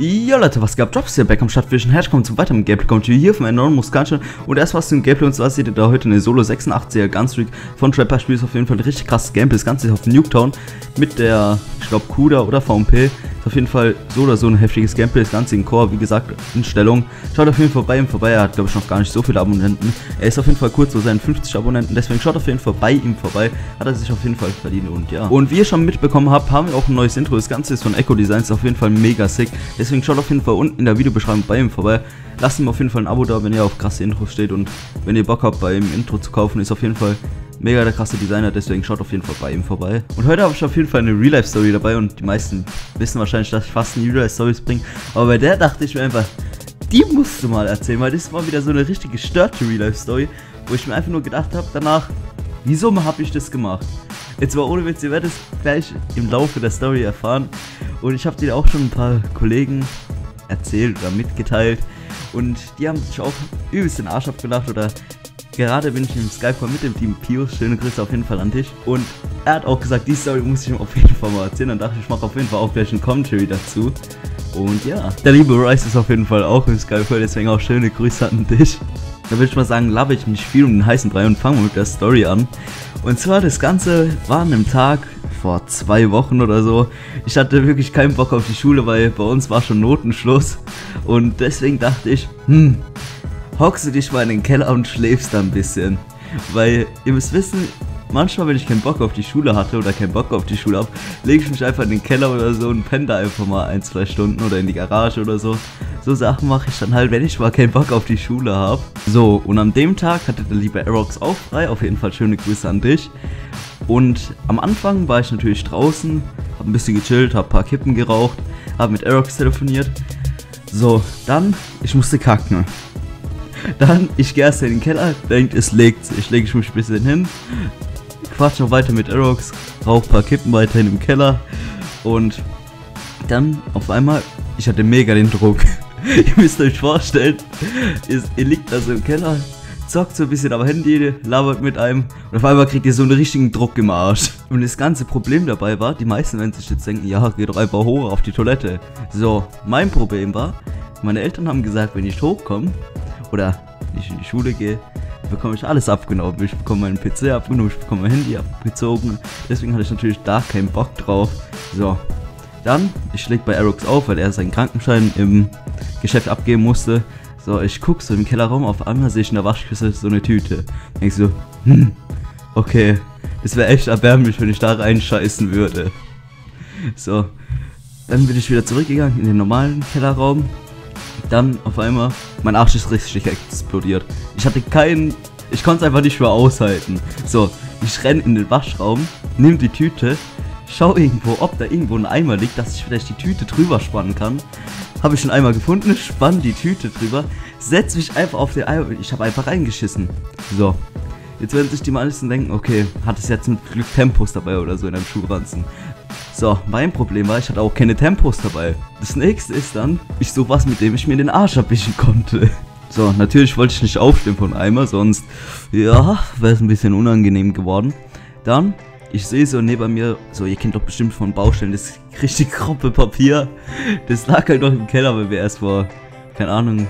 Ja Leute, was gab? Jobs hier back am Stadtvision. Herzlich willkommen zum weiteren Gameplay. Kommt hier von Enormous Gunshot. Und erst was zum Gameplay und zwar seht ihr da heute eine Solo 86er Gunstreak von Trapper. Spiel ist auf jeden Fall ein richtig krasses Gameplay. Das Ganze ist auf Nuketown mit der, ich glaube, CUDA oder VMP. Ist auf jeden Fall so oder so ein heftiges Gameplay. Das Ganze in Core, wie gesagt, in Stellung. Schaut auf jeden Fall bei ihm vorbei. Er hat, glaube ich, noch gar nicht so viele Abonnenten. Er ist auf jeden Fall kurz vor seinen 50 Abonnenten. Deswegen schaut auf jeden Fall bei ihm vorbei. Hat er sich auf jeden Fall verdient. Und ja. Und wie ihr schon mitbekommen habt, haben wir auch ein neues Intro. Das Ganze ist von Echo Designs. Ist auf jeden Fall mega sick. Deswegen schaut auf jeden Fall unten unten in der Videobeschreibung bei ihm vorbei. Lasst ihm auf jeden Fall ein Abo da, wenn ihr auf krasse Intros steht und wenn ihr Bock habt, bei ihm Intro zu kaufen, ist auf jeden Fall mega der krasse Designer, deswegen schaut auf jeden Fall bei ihm vorbei. Und heute habe ich auf jeden Fall eine Real-Life-Story dabei und die meisten wissen wahrscheinlich, dass ich fast nie Real-Life-Stories bringe. Aber bei der dachte ich mir einfach, die musst du mal erzählen, weil das war wieder so eine richtig gestörte Real-Life-Story, wo ich mir einfach nur gedacht habe danach, wieso habe ich das gemacht? Jetzt war ohne Witz, ihr werdet es gleich im Laufe der Story erfahren. Und ich habe dir auch schon ein paar Kollegen erzählt oder mitgeteilt. Und die haben sich auch übelst den Arsch abgelacht oder gerade bin ich im Skype mit dem Team Pius. Schöne Grüße auf jeden Fall an dich. Und er hat auch gesagt, die Story muss ich ihm auf jeden Fall mal erzählen. Dann dachte ich, ich mache auf jeden Fall auch gleich ein Commentary dazu. Und ja, der liebe Rice ist auf jeden Fall auch im Skype, deswegen auch schöne Grüße an dich. Da würde ich mal sagen, laber ich nicht viel um den heißen Brei und fangen wir mit der Story an. Und zwar, das Ganze war an einem Tag, vor zwei Wochen oder so. Ich hatte wirklich keinen Bock auf die Schule, weil bei uns war schon Notenschluss. Und deswegen dachte ich, hm, hockst du dich mal in den Keller und schläfst da ein bisschen. Weil ihr müsst wissen, manchmal, wenn ich keinen Bock auf die Schule hatte oder keinen Bock auf die Schule habe, lege ich mich einfach in den Keller oder so und penne da einfach mal ein, zwei Stunden oder in die Garage oder so. So Sachen mache ich dann halt, wenn ich mal keinen Bock auf die Schule habe. So, und an dem Tag hatte der liebe Aerox auch frei. Auf jeden Fall schöne Grüße an dich. Und am Anfang war ich natürlich draußen, habe ein bisschen gechillt, habe ein paar Kippen geraucht, habe mit Aerox telefoniert. So, dann, ich musste kacken. Dann, ich gehe erst in den Keller, denkt, es legt sich. Lege ich mich ein bisschen hin, quatsch noch weiter mit Aerox, rauche ein paar Kippen weiterhin im Keller. Und dann auf einmal, ich hatte mega den Druck. ihr müsst euch vorstellen, ihr, liegt also im Keller, zockt so ein bisschen am Handy, labert mit einem und auf einmal kriegt ihr so einen richtigen Druck im Arsch. Und das ganze Problem dabei war, die meisten werden sich jetzt denken, ja, geh doch einfach hoch auf die Toilette. So, mein Problem war, meine Eltern haben gesagt, wenn ich hochkomme oder ich in die Schule gehe, bekomme ich alles abgenommen. Ich bekomme meinen PC abgenommen, ich bekomme mein Handy abgezogen. Deswegen hatte ich natürlich da keinen Bock drauf. So, dann, ich schläg bei Aerox auf, weil er seinen Krankenschein im Geschäft abgeben musste. So, ich guck so im Kellerraum, auf einmal sehe ich in der Waschküsse so eine Tüte. Denk so, hm, okay, das wäre echt erbärmlich, wenn ich da reinscheißen würde. So, dann bin ich wieder zurückgegangen in den normalen Kellerraum. Dann auf einmal, mein Arsch ist richtig explodiert. Ich hatte keinen, ich konnte es einfach nicht mehr aushalten. So, ich renn in den Waschraum, nimm die Tüte, schau irgendwo, ob da irgendwo ein Eimer liegt, dass ich vielleicht die Tüte drüber spannen kann. Habe ich schon einmal gefunden, spann die Tüte drüber, setz mich einfach auf den Eimer. Ich habe einfach reingeschissen. So. Jetzt werden sich die meisten denken, okay, hat es jetzt mit Glück Tempos dabei oder so in einem Schuhranzen. So, mein Problem war, ich hatte auch keine Tempos dabei. Das nächste ist dann, ich suche was, mit dem ich mir den Arsch abwischen konnte. So, natürlich wollte ich nicht aufstehen von Eimer, sonst, ja, wäre es ein bisschen unangenehm geworden. Dann ich sehe so neben mir, so ihr kennt doch bestimmt von Baustellen, das richtig grobe Papier. Das lag halt noch im Keller, weil wir erst vor, keine Ahnung,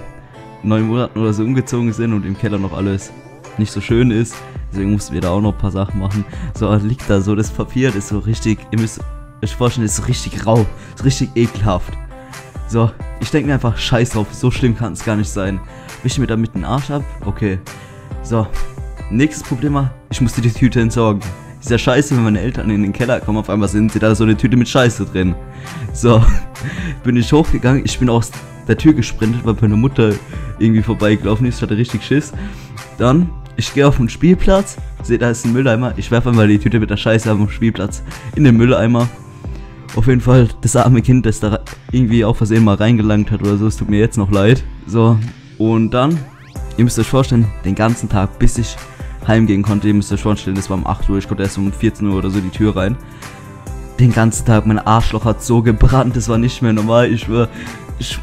neun Monaten oder so umgezogen sind und im Keller noch alles nicht so schön ist. Deswegen mussten wir da auch noch ein paar Sachen machen. So liegt da so das Papier, das ist so richtig, ihr müsst euch vorstellen, ist richtig rau, ist richtig ekelhaft. So, ich denke mir einfach, scheiß drauf, so schlimm kann es gar nicht sein. Wische mir damit den Arsch ab, okay. So, nächstes Problem war, ich musste die Tüte entsorgen. Ist ja scheiße, wenn meine Eltern in den Keller kommen, auf einmal sind sie da so eine Tüte mit Scheiße drin. So, bin ich hochgegangen, ich bin aus der Tür gesprintet, weil meine Mutter irgendwie vorbeigelaufen ist, ich hatte richtig Schiss. Dann, ich gehe auf den Spielplatz, sehe, da ist ein Mülleimer, ich werfe einmal die Tüte mit der Scheiße am Spielplatz in den Mülleimer. Auf jeden Fall das arme Kind, das da irgendwie auf Versehen mal reingelangt hat oder so, es tut mir jetzt noch leid. So, und dann, ihr müsst euch vorstellen, den ganzen Tag, bis ich heimgehen konnte. Ihr müsst euch vorstellen, das war um 8 Uhr, ich konnte erst um 14 Uhr oder so die Tür rein. Den ganzen Tag, mein Arschloch hat so gebrannt, das war nicht mehr normal. Ich war, ich,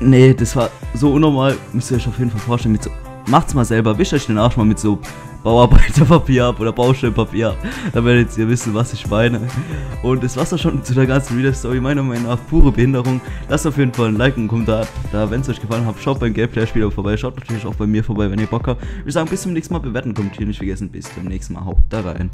nee, das war so unnormal, müsst ihr euch auf jeden Fall vorstellen, mit so macht's mal selber, wischt euch den Arsch mal mit so Bauarbeiterpapier ab oder Baustellpapier ab. Da werdet ihr wissen, was ich meine. Und das war's auch schon zu der ganzen Video-Story. Meiner Meinung nach pure Behinderung. Lasst auf jeden Fall ein Like und einen Kommentar da, wenn es euch gefallen hat. Schaut beim Gameplay-Spieler vorbei. Schaut natürlich auch bei mir vorbei, wenn ihr Bock habt. Würde sagen, bis zum nächsten Mal. Bewerten, kommentieren nicht vergessen. Bis zum nächsten Mal. Haut da rein.